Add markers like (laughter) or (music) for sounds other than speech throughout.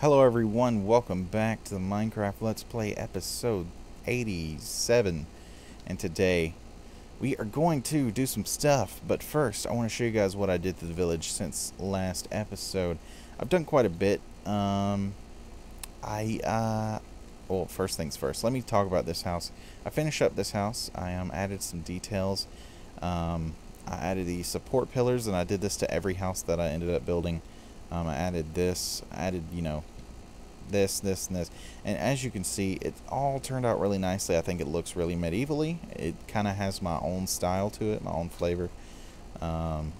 Hello everyone, welcome back to the Minecraft Let's Play episode 87 and today we are going to do some stuff but first I want to show you guys what I did to the village since last episode. I've done quite a bit. Um, I, uh, well first things first, let me talk about this house. I finished up this house, I um, added some details. Um, I added the support pillars and I did this to every house that I ended up building. Um, I added this, I added, you know, this, this, and this. And as you can see, it all turned out really nicely. I think it looks really medievally. It kind of has my own style to it, my own flavor. Um,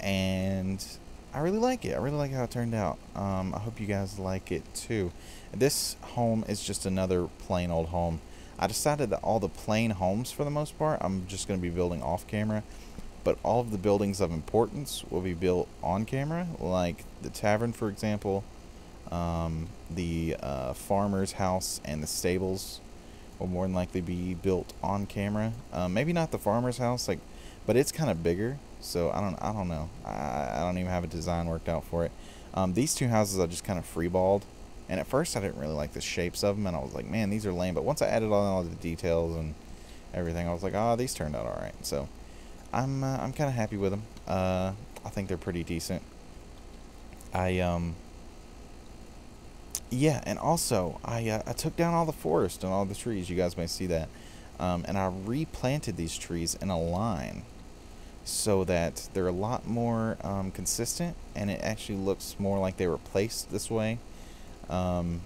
and I really like it. I really like how it turned out. Um, I hope you guys like it too. This home is just another plain old home. I decided that all the plain homes, for the most part, I'm just going to be building off camera. But all of the buildings of importance will be built on camera, like the tavern, for example, um, the uh, farmer's house and the stables will more than likely be built on camera. Um, maybe not the farmer's house, like, but it's kind of bigger, so I don't, I don't know. I, I don't even have a design worked out for it. Um, these two houses I just kind of freeballed, and at first I didn't really like the shapes of them, and I was like, man, these are lame. But once I added all the details and everything, I was like, oh, these turned out all right. So I'm, uh, I'm kind of happy with them. Uh, I think they're pretty decent. I um yeah, and also I uh, I took down all the forest and all the trees. You guys may see that, um, and I replanted these trees in a line, so that they're a lot more um, consistent, and it actually looks more like they were placed this way, um,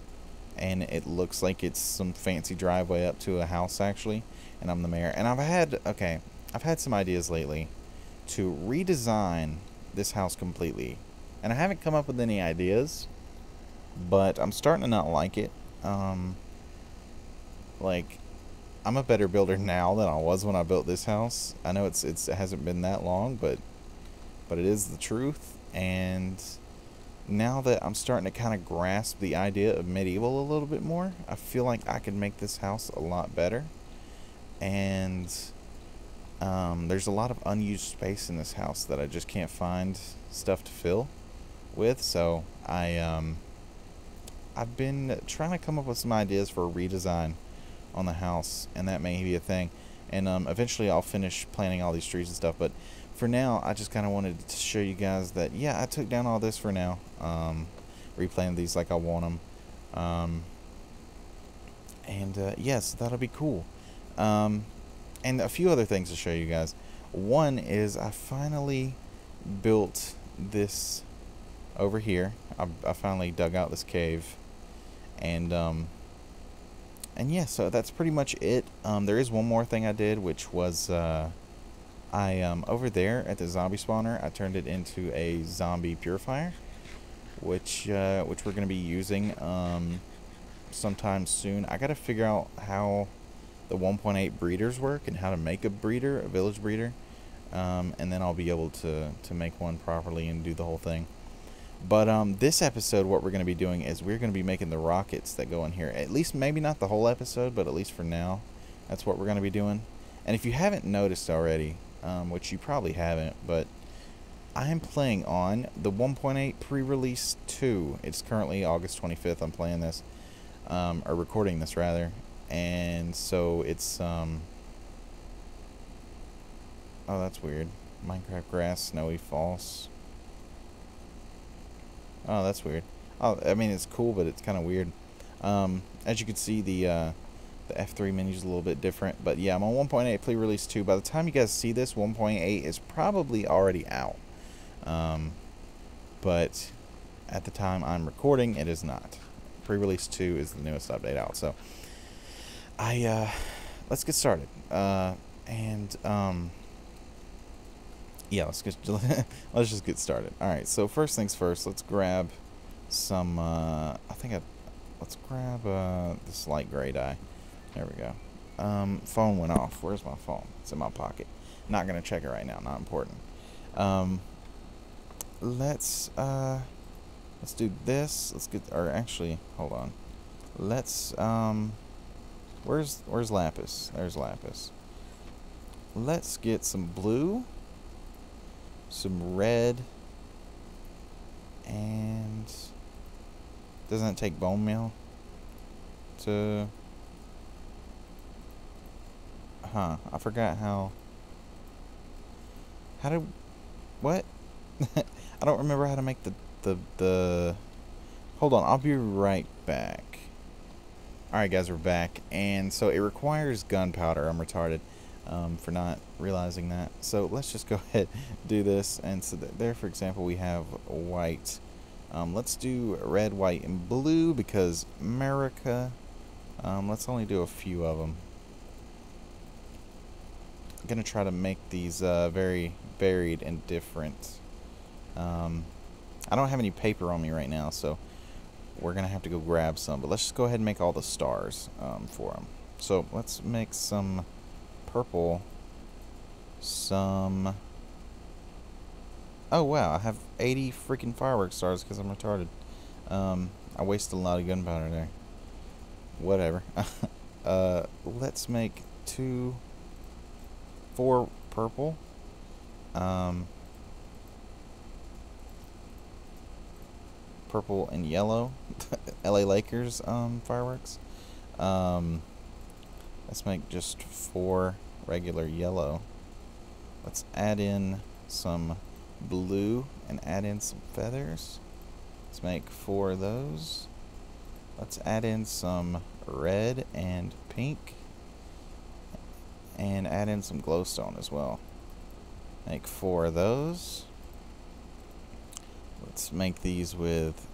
and it looks like it's some fancy driveway up to a house actually, and I'm the mayor. And I've had okay, I've had some ideas lately to redesign this house completely, and I haven't come up with any ideas but I'm starting to not like it. Um, like, I'm a better builder now than I was when I built this house. I know it's, it's it hasn't been that long, but but it is the truth. And now that I'm starting to kind of grasp the idea of medieval a little bit more, I feel like I could make this house a lot better. And um, there's a lot of unused space in this house that I just can't find stuff to fill with. So I um, I've been trying to come up with some ideas for a redesign on the house, and that may be a thing. And um, eventually, I'll finish planting all these trees and stuff. But for now, I just kind of wanted to show you guys that yeah, I took down all this for now. Um, replanted these like I want them. Um, and uh, yes, that'll be cool. Um, and a few other things to show you guys. One is I finally built this over here. I, I finally dug out this cave and um, and yeah, so that's pretty much it. Um, there is one more thing I did, which was uh, I um, over there at the zombie spawner, I turned it into a zombie purifier, which uh, which we're gonna be using um, sometime soon. I gotta figure out how the 1.8 breeders work and how to make a breeder, a village breeder, um, and then I'll be able to to make one properly and do the whole thing. But um, this episode, what we're going to be doing is we're going to be making the rockets that go in here. At least, maybe not the whole episode, but at least for now, that's what we're going to be doing. And if you haven't noticed already, um, which you probably haven't, but I am playing on the 1.8 pre-release 2. It's currently August 25th. I'm playing this, um, or recording this rather, and so it's um. Oh, that's weird. Minecraft grass, snowy, false. Oh, that's weird. Oh, I mean, it's cool, but it's kind of weird. Um, as you can see, the uh, the F3 menu is a little bit different. But yeah, I'm on 1.8 pre-release 2. By the time you guys see this, 1.8 is probably already out. Um, but at the time I'm recording, it is not. Pre-release 2 is the newest update out. So I uh, let's get started. Uh, and um, yeah, let's get (laughs) let's just get started. All right, so first things first, let's grab some. Uh, I think I let's grab uh, this light gray dye. There we go. Um, phone went off. Where's my phone? It's in my pocket. Not gonna check it right now. Not important. Um, let's uh, let's do this. Let's get. Or actually, hold on. Let's um, where's where's lapis? There's lapis. Let's get some blue some red and Doesn't it take bone meal to... Huh, I forgot how... How do... What? (laughs) I don't remember how to make the, the, the... Hold on, I'll be right back. Alright guys, we're back. And so it requires gunpowder. I'm retarded um, for not realizing that. So let's just go (laughs) ahead do this. And so there, for example, we have white. Um, let's do red, white, and blue because America. Um, let's only do a few of them. I'm going to try to make these uh, very varied and different. Um, I don't have any paper on me right now, so we're going to have to go grab some. But let's just go ahead and make all the stars um, for them. So let's make some purple, some... Oh wow, I have 80 freaking fireworks stars because I'm retarded. Um, I wasted a lot of gunpowder there. Whatever. (laughs) uh, let's make two, four purple. Um, purple and yellow. (laughs) LA Lakers um, fireworks. Um, let's make just four regular yellow. Let's add in some blue and add in some feathers. Let's make four of those. Let's add in some red and pink. And add in some glowstone as well. Make four of those. Let's make these with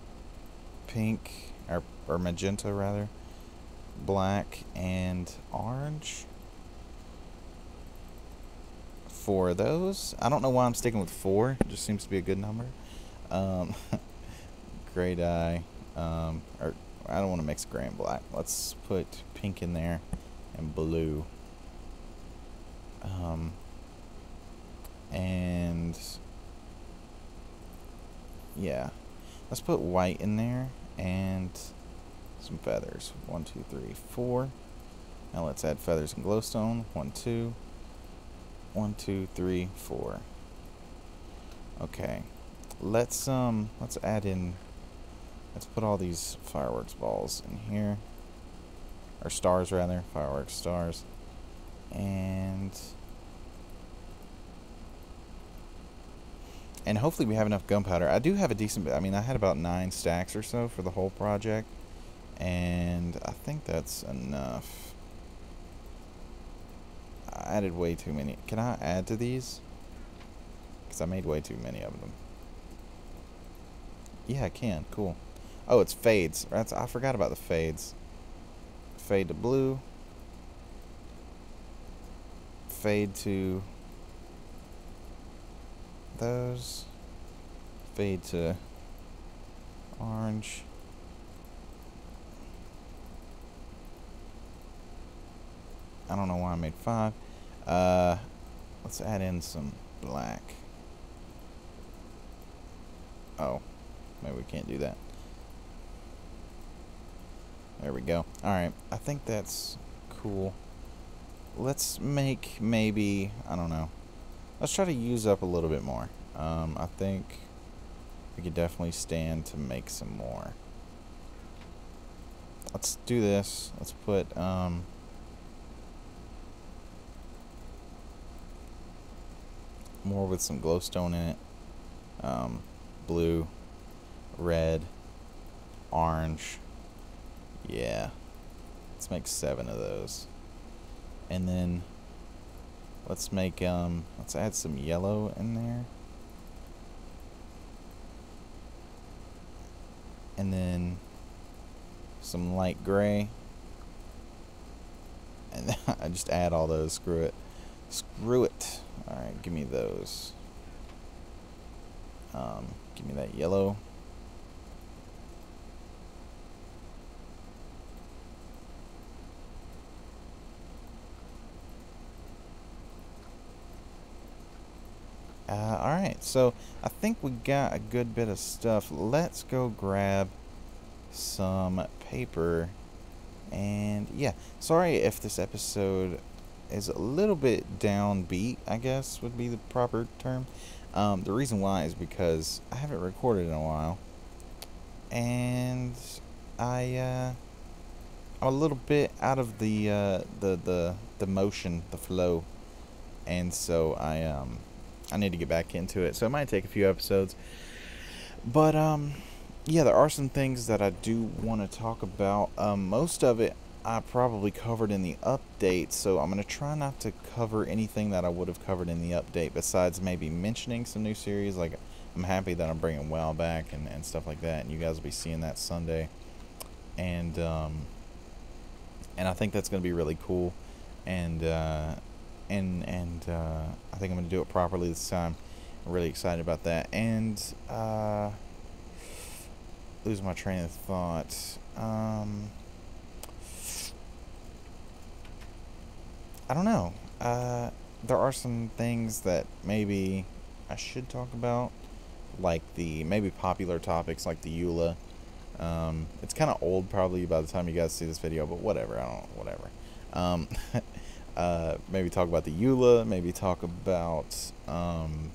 pink, or, or magenta rather, black, and orange. Four of those. I don't know why I'm sticking with four. It just seems to be a good number. Um, (laughs) gray dye. Um, or I don't want to mix gray and black. Let's put pink in there and blue. Um, and yeah. Let's put white in there and some feathers. One, two, three, four. Now let's add feathers and glowstone. One, two. One, two, three, four. Okay. Let's um let's add in let's put all these fireworks balls in here. Or stars rather, fireworks stars. And and hopefully we have enough gunpowder. I do have a decent I mean, I had about nine stacks or so for the whole project, and I think that's enough. I added way too many. Can I add to these? Because I made way too many of them. Yeah, I can. Cool. Oh, it's fades. That's I forgot about the fades. Fade to blue. Fade to those. Fade to orange. I don't know why I made five. Uh, let's add in some black. Oh, maybe we can't do that. There we go. Alright, I think that's cool. Let's make maybe, I don't know, let's try to use up a little bit more. Um, I think we could definitely stand to make some more. Let's do this. Let's put um, more with some glowstone in it. Um, blue, red, orange. Yeah. Let's make seven of those. And then Let's make, um, let's add some yellow in there. And then some light gray. And (laughs) I just add all those, screw it. Screw it. Alright, give me those. Um, give me that yellow. Uh, Alright, so I think we got a good bit of stuff. Let's go grab some paper. And yeah, sorry if this episode is a little bit downbeat, I guess would be the proper term. Um, the reason why is because I haven't recorded in a while. And I uh, I'm a little bit out of the uh, the the the motion, the flow, and so I um I need to get back into it. So it might take a few episodes, but um yeah, there are some things that I do want to talk about. Um, most of it I probably covered in the update, so I'm going to try not to cover anything that I would have covered in the update besides maybe mentioning some new series. Like, I'm happy that I'm bringing WoW back and, and stuff like that, and you guys will be seeing that Sunday. And, um, and I think that's going to be really cool. And, uh, and, and, uh, I think I'm going to do it properly this time. I'm really excited about that. And, uh, lose my train of thought. Um, I don't know. Uh, there are some things that maybe I should talk about, like the maybe popular topics like the EULA. Um, it's kind of old probably by the time you guys see this video, but whatever. I don't whatever. Um, (laughs) uh, maybe talk about the EULA. Maybe talk about um,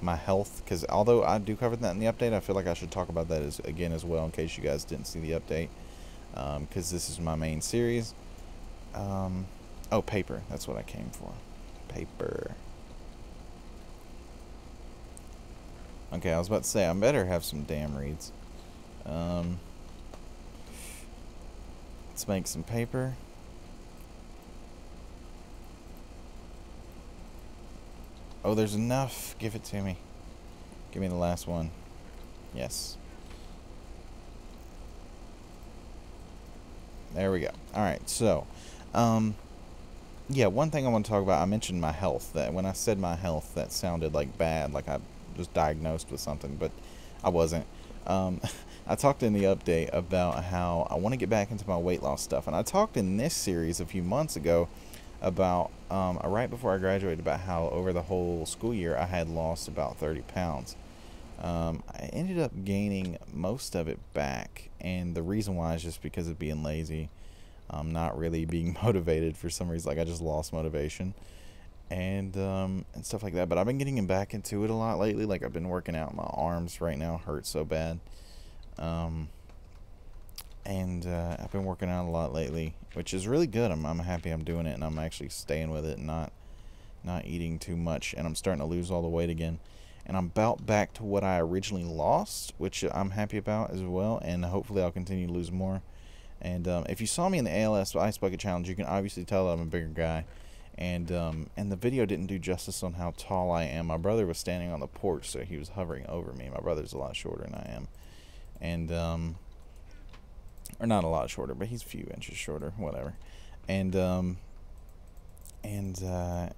my health because although I do cover that in the update, I feel like I should talk about that as, again as well in case you guys didn't see the update because um, this is my main series. Um, Oh, paper. That's what I came for. Paper. Okay, I was about to say, I better have some damn reeds. Um, let's make some paper. Oh, there's enough. Give it to me. Give me the last one. Yes. There we go. Alright, so, um, yeah, one thing I want to talk about, I mentioned my health. That when I said my health, that sounded like bad, like I was diagnosed with something, but I wasn't. Um, (laughs) I talked in the update about how I want to get back into my weight loss stuff, and I talked in this series a few months ago about um, right before I graduated about how over the whole school year I had lost about 30 pounds. Um, I ended up gaining most of it back, and the reason why is just because of being lazy um, not really being (laughs) motivated for some reason. Like I just lost motivation and um, and stuff like that. But I've been getting back into it a lot lately. Like I've been working out. My arms right now hurt so bad. Um, and uh, I've been working out a lot lately, which is really good. I'm I'm happy I'm doing it, and I'm actually staying with it and not not eating too much. And I'm starting to lose all the weight again. And I'm about back to what I originally lost, which I'm happy about as well. And hopefully I'll continue to lose more. And um, if you saw me in the ALS Ice Bucket Challenge, you can obviously tell that I'm a bigger guy. And um, and the video didn't do justice on how tall I am. My brother was standing on the porch, so he was hovering over me. My brother's a lot shorter than I am, and um, or not a lot shorter, but he's a few inches shorter, whatever. And um, and uh,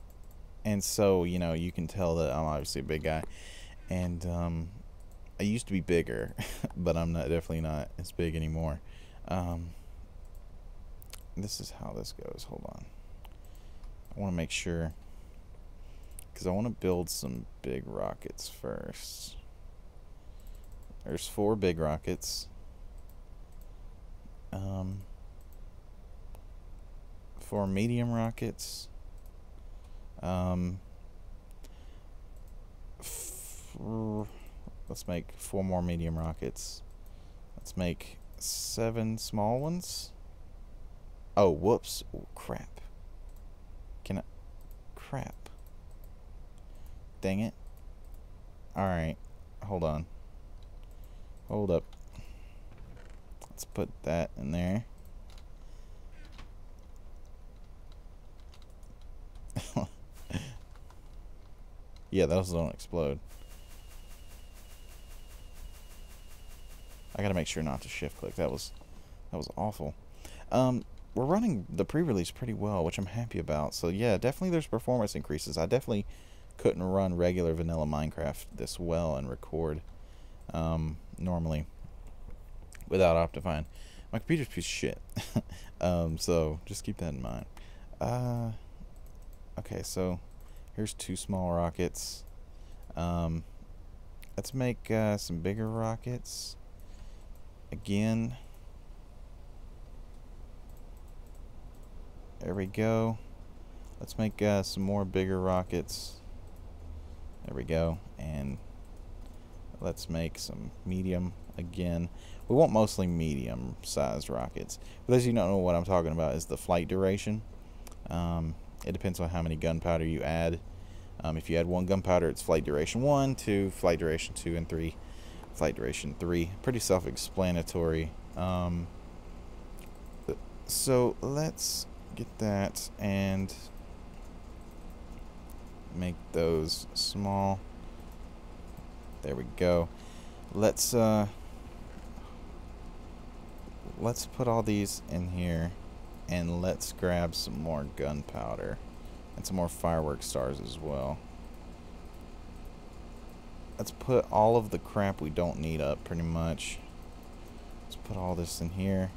and so you know you can tell that I'm obviously a big guy, and um, I used to be bigger, (laughs) but I'm not definitely not as big anymore. Um, this is how this goes. Hold on. I want to make sure because I want to build some big rockets first. There's four big rockets. Um, four medium rockets. Um, let's make four more medium rockets. Let's make seven small ones. Oh, whoops. Oh, crap. Can I... Crap. Dang it. Alright. Hold on. Hold up. Put that in there. (laughs) yeah, those don't explode. I gotta make sure not to shift click. That was that was awful. Um, we're running the pre-release pretty well, which I'm happy about. So yeah, definitely there's performance increases. I definitely couldn't run regular vanilla Minecraft this well and record um, normally without Optifine. My computer's piece of shit. (laughs) um, so just keep that in mind. Uh, okay, so here's two small rockets. Um, let's make uh, some bigger rockets again. There we go. Let's make uh, some more bigger rockets. There we go. And let's make some medium again. We want mostly medium-sized rockets. For those of you who don't know what I'm talking about is the flight duration. Um, it depends on how many gunpowder you add. Um, if you add one gunpowder, it's flight duration 1, 2, flight duration 2, and 3, flight duration 3. Pretty self-explanatory. Um, so let's get that and make those small. There we go. Let's uh, let's put all these in here and let's grab some more gunpowder and some more firework stars as well. Let's put all of the crap we don't need up pretty much. Let's put all this in here.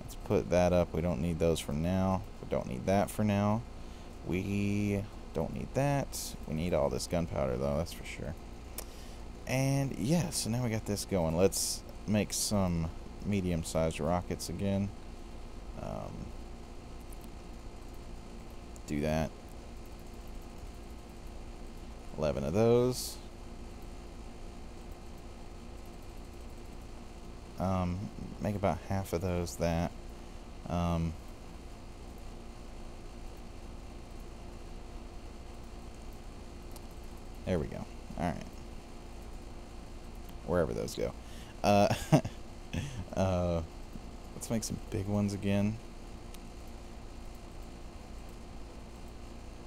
Let's put that up. We don't need those for now. We don't need that for now. We don't need that. We need all this gunpowder though, that's for sure. And yeah, so now we got this going. Let's make some medium-sized rockets again. Um, do that. 11 of those. Um, make about half of those that. Um, there we go. Alright. Wherever those go. Uh, (laughs) uh, let's make some big ones again.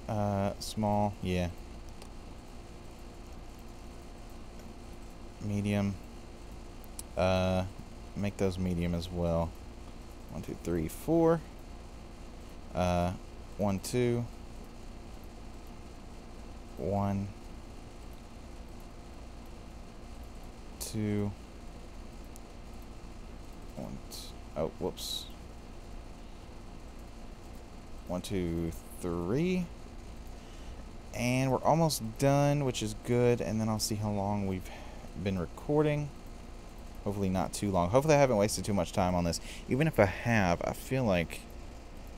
Uh, small, yeah. Medium. Uh, make those medium as well. One, two, three, four. Uh, one, two. One. Two. One. Oh, whoops. One, two, three. And we're almost done, which is good. And then I'll see how long we've been recording. Hopefully not too long. Hopefully I haven't wasted too much time on this. Even if I have, I feel like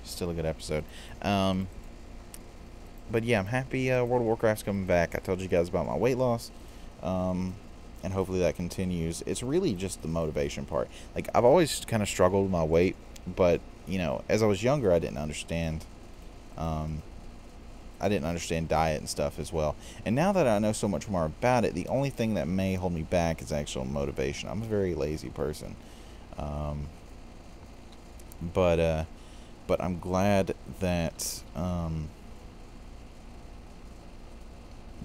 still a good episode. Um, but yeah, I'm happy uh, World of Warcraft's coming back. I told you guys about my weight loss. Um, and hopefully that continues. It's really just the motivation part. Like, I've always kind of struggled with my weight, but, you know, as I was younger, I didn't understand um, I didn't understand diet and stuff as well. And now that I know so much more about it, the only thing that may hold me back is actual motivation. I'm a very lazy person. Um, but uh, but I'm glad that um,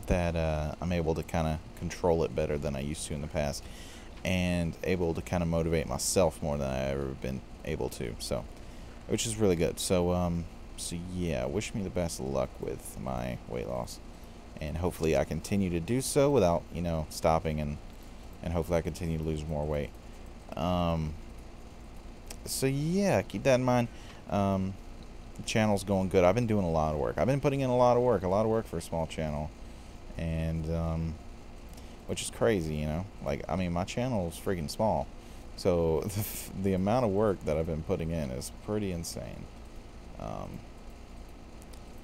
that uh, I'm able to kind of control it better than I used to in the past, and able to kind of motivate myself more than I've ever been able to. So, which is really good. So um, so yeah, wish me the best of luck with my weight loss. And hopefully I continue to do so without, you know, stopping and and hopefully I continue to lose more weight. Um, so yeah, keep that in mind. Um, channel's going good. I've been doing a lot of work. I've been putting in a lot of work, a lot of work for a small channel. And um, which is crazy, you know. Like I mean, my channel is freaking small. So (laughs) the, the amount of work that I've been putting in is pretty insane. Um,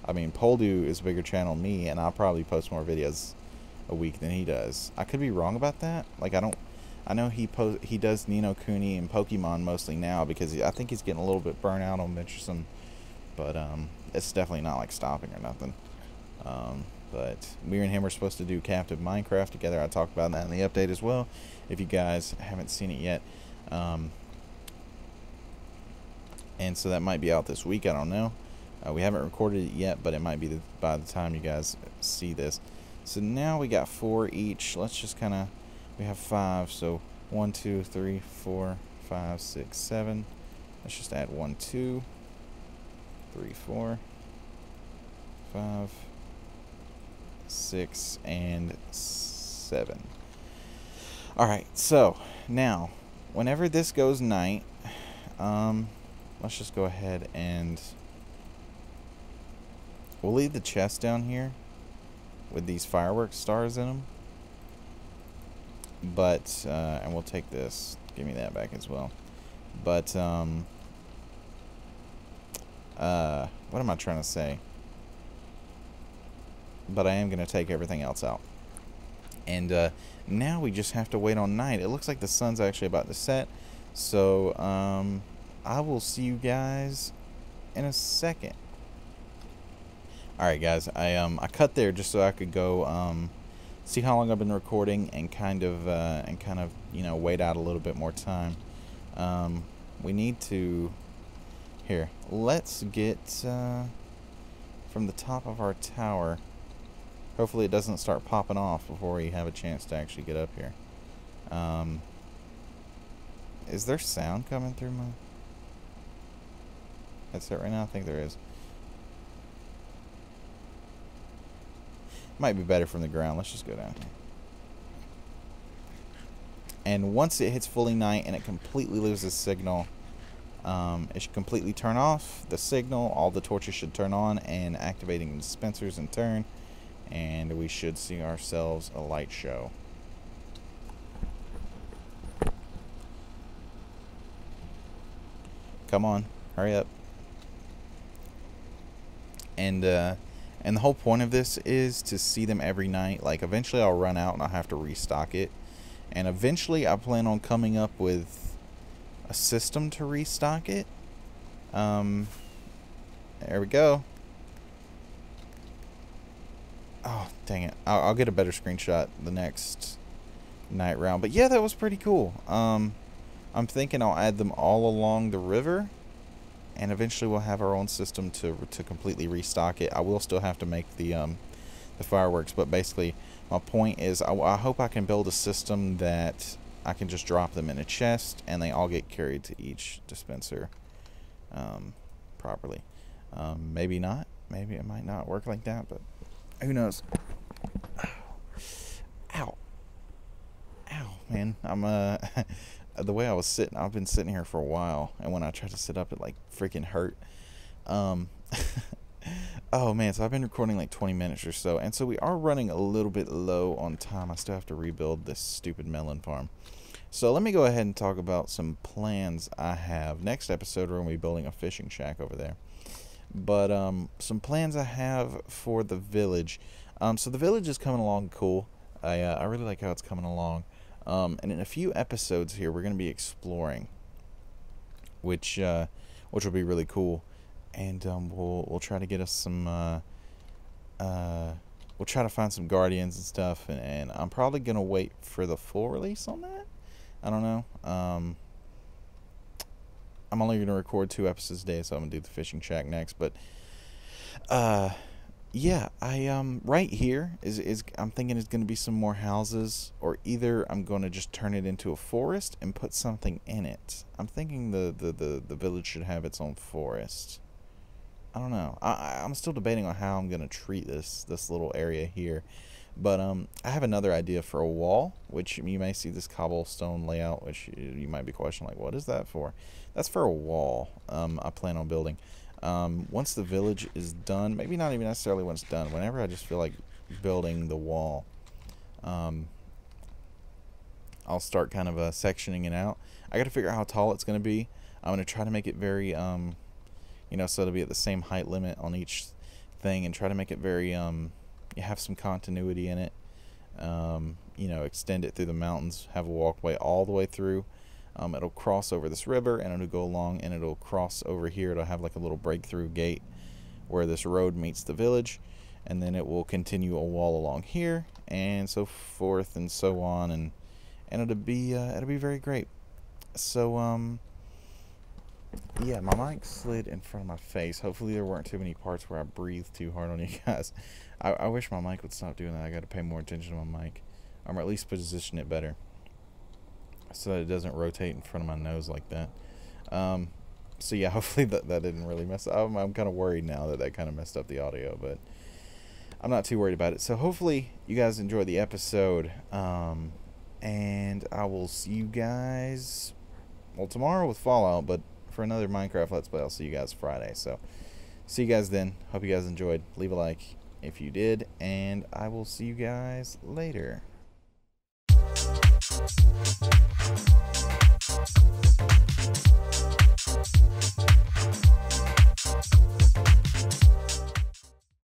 I mean, Poledoo is a bigger channel than me, and I'll probably post more videos a week than he does. I could be wrong about that. Like, I don't. I know he po- he does Ni no Kuni and Pokemon mostly now because I think he's getting a little bit burnt out on Venturesome, but um, it's definitely not like stopping or nothing. Um, but me and him are supposed to do Captive Minecraft together. I talked about that in the update as well. If you guys haven't seen it yet, um, and so that might be out this week. I don't know. Uh, we haven't recorded it yet, but it might be the, by the time you guys see this. So now we got four each. Let's just kind of, we have five. So one, two, three, four, five, six, seven. Let's just add one, two, three, four, five, six, and seven. All right. So now, whenever this goes night, um, let's just go ahead and we'll leave the chest down here with these fireworks stars in them but uh, and we'll take this give me that back as well but um uh what am I trying to say but I am going to take everything else out And uh, now we just have to wait on night. It looks like the sun's actually about to set. So um, I will see you guys in a second. All right, guys. I um I cut there just so I could go um see how long I've been recording and kind of uh, and kind of you know wait out a little bit more time. Um, we need to here. Let's get uh, from the top of our tower. Hopefully it doesn't start popping off before we have a chance to actually get up here. Um, is there sound coming through my headset right now? I think there is. Might be better from the ground. Let's just go down here. And once it hits fully night and it completely loses signal, um, it should completely turn off the signal. All the torches should turn on and activating the dispensers in turn. And we should see ourselves a light show. Come on, hurry up. And uh, and the whole point of this is to see them every night. Like eventually I'll run out and I'll have to restock it. And eventually I plan on coming up with a system to restock it. Um, there we go. Oh, dang it. I'll, I'll, get a better screenshot the next night round. But yeah, that was pretty cool. Um, I'm thinking I'll add them all along the river and eventually we'll have our own system to to completely restock it. I will still have to make the um, the fireworks, but basically my point is I, I, hope I can build a system that I can just drop them in a chest and they all get carried to each dispenser um, properly. Um, maybe not. Maybe it might not work like that, but who knows? Ow. Ow, man. I'm uh (laughs) the way I was sitting, I've been sitting here for a while, and when I tried to sit up, it like freaking hurt. Um, (laughs) oh man, so I've been recording like 20 minutes or so, and so we are running a little bit low on time. I still have to rebuild this stupid melon farm. So let me go ahead and talk about some plans I have. Next episode, we're gonna be building a fishing shack over there. But um, some plans I have for the village. Um, so the village is coming along cool. I uh, I really like how it's coming along. Um, and in a few episodes here, we're going to be exploring, which uh, which will be really cool, and um, we'll we'll try to get us some. Uh, uh, we'll try to find some guardians and stuff, and, and I'm probably gonna wait for the full release on that. I don't know. I'm only gonna record two episodes a day, so I'm gonna do the fishing shack next. But uh, yeah, I um right here is is I'm thinking it's going to be some more houses or either I'm going to just turn it into a forest and put something in it. I'm thinking the the the, the village should have its own forest. I don't know. I I'm still debating on how I'm going to treat this this little area here. But um I have another idea for a wall, which you may see this cobblestone layout which you might be questioning like what is that for? That's for a wall. Um I plan on building. Um, once the village is done, maybe not even necessarily when it's done, whenever I just feel like building the wall, um, I'll start kind of uh, sectioning it out. I got to figure out how tall it's going to be. I'm going to try to make it very, um, you know, so it'll be at the same height limit on each thing and try to make it very, um, have some continuity in it. Um, you know, extend it through the mountains, have a walkway all the way through. Um, it'll cross over this river and it'll go along and it'll cross over here. It'll have like a little breakthrough gate where this road meets the village and then it will continue a wall along here and so forth and so on and and it'll be uh, it'll be very great. So um yeah, my mic slid in front of my face. Hopefully there weren't too many parts where I breathed too hard on you (laughs) guys. I, I wish my mic would stop doing that. I got to pay more attention to my mic, or at least position it better so that it doesn't rotate in front of my nose like that. Um, so yeah, (laughs) hopefully that, that didn't really mess up. I'm, I'm kind of worried now that that kind of messed up the audio, but I'm not too worried about it. So hopefully you guys enjoy the episode. Um, and I will see you guys, well, tomorrow with Fallout, but for another Minecraft Let's Play, I'll see you guys Friday. So see you guys then. Hope you guys enjoyed. Leave a like if you did, and I will see you guys later.